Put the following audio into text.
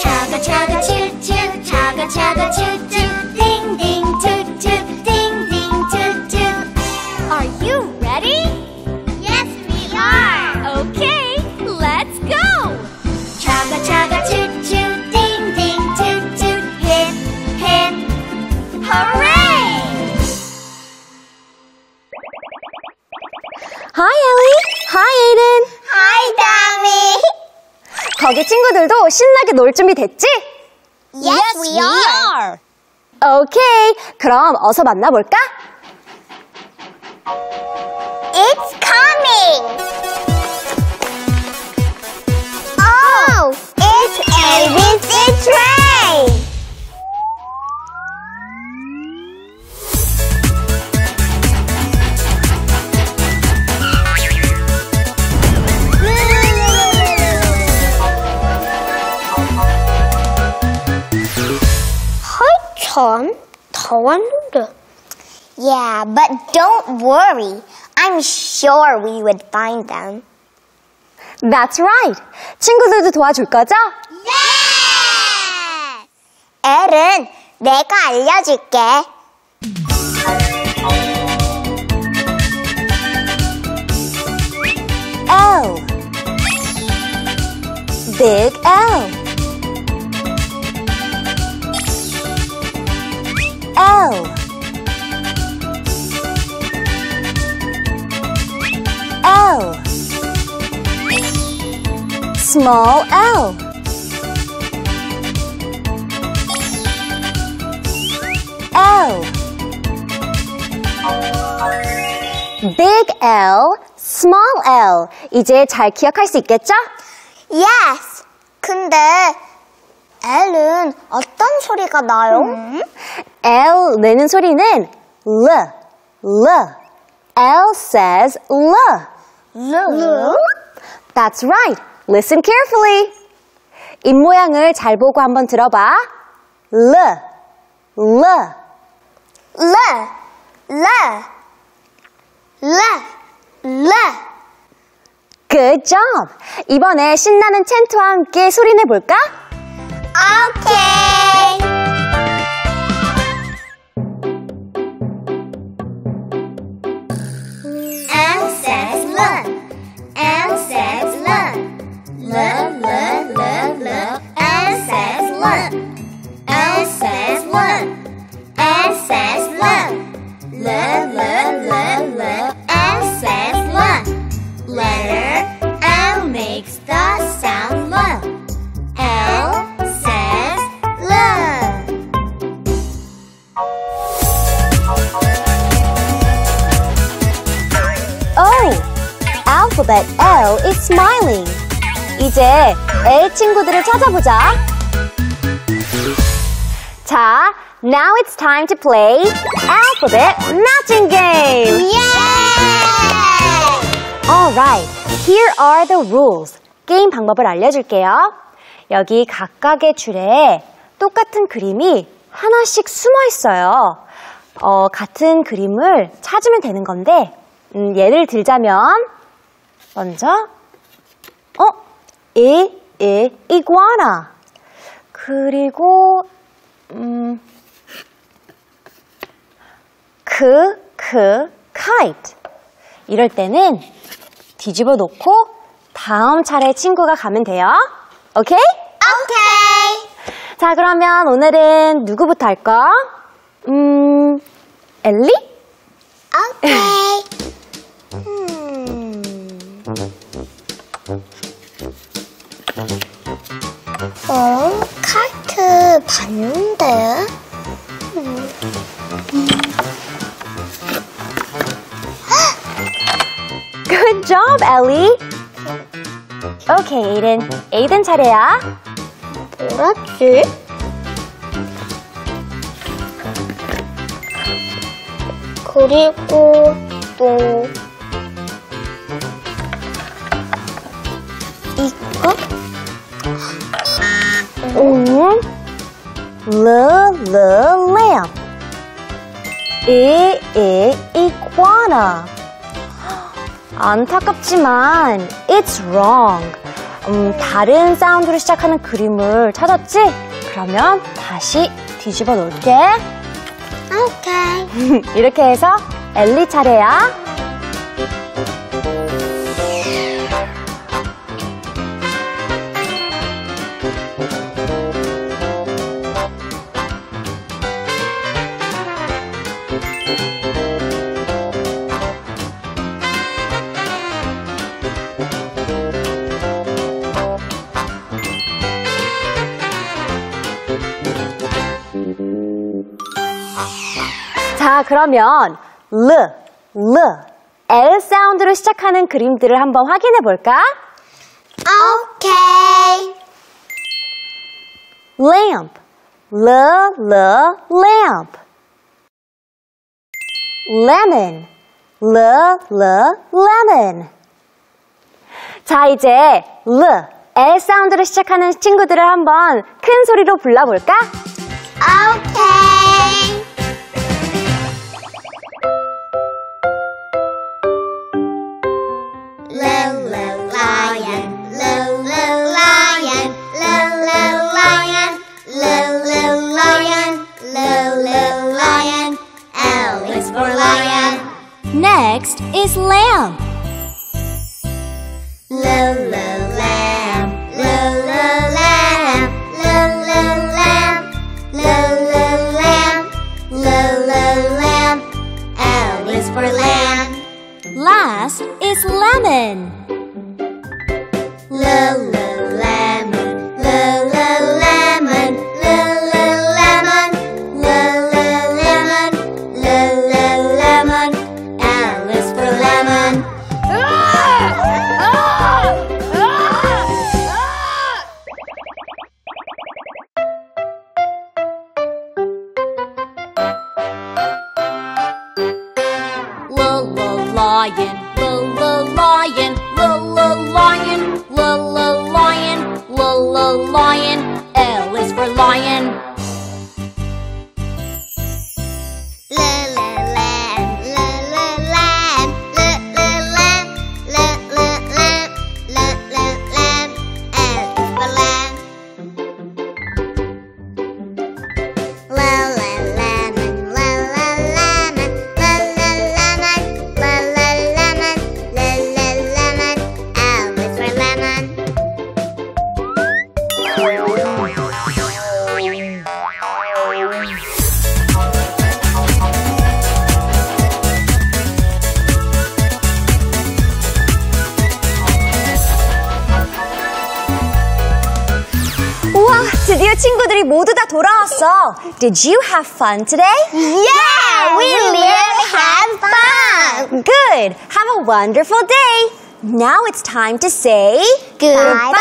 차가 차가 츄츄 차가 차가 츄츄 거기 친구들도 신나게 놀 준비 됐지? Yes, we are. 오케이. 그럼 어서 만나볼까? It's coming! 다 왔는데 Yeah, but don't worry. I'm sure we would find them. That's right. 친구들도 도와줄 거죠? Yeah! 엘은 내가 알려줄게. L. Big L. L. L. Small L. L. Big L, small L. 이제 잘 기억할 수 있겠죠? Yes! 근데 엘은 어떤 소리가 나요? L 내는 소리는 L, L. L says L. 르? That's right. Listen carefully. 입 모양을 잘 보고 한번 들어봐. L, L. 르, 르, 르, 르. Good job. 이번에 신나는 챈트와 함께 소리 내 볼까? 오케이. L says learn. L says learn. Alphabet L is smiling. 이제 L 친구들을 찾아보자. 자, now it's time to play alphabet matching game. Yay! Alright, here are the rules. 게임 방법을 알려줄게요. 여기 각각의 줄에 똑같은 그림이 하나씩 숨어 있어요. 어, 같은 그림을 찾으면 되는 건데, 음, 예를 들자면, 먼저, 어, 이, 이, 이구아나. 그리고, 음, 그, 그, kite. 이럴 때는 뒤집어 놓고 다음 차례 친구가 가면 돼요. 오케이? 오케이. 자, 그러면 오늘은 누구부터 할까? 음, 엘리? 오케이. 어, 카트 봤는데? Good job, Ellie. 오케이, 에이든. 에이든 차례야. 뭐랬지? 그리고 또 L, L, lamp. E, E, iguana. 안타깝지만 it's wrong. 음, 다른 사운드로 시작하는 그림을 찾았지? 그러면 다시 뒤집어 놓을게. 오케이. 이렇게 해서 엘리 차례야. 그러면 L, L, L 사운드로 시작하는 그림들을 한번 확인해 볼까? 오케이. lamp, L, L, lamp. lemon, L, L, lemon. 자, 이제 L, L 사운드로 시작하는 친구들을 한번 큰 소리로 불러볼까? 오케이. Is lemon. Little lemon, little lemon, little lemon, little lemon, little lemon. L is for lemon. Little lion, lion, lion, lion, lion. L is for lion. 드디어 친구들이 모두 다 돌아왔어. Did you have fun today? Yeah, we really had fun. Good. Have a wonderful day. Now it's time to say Goodbye.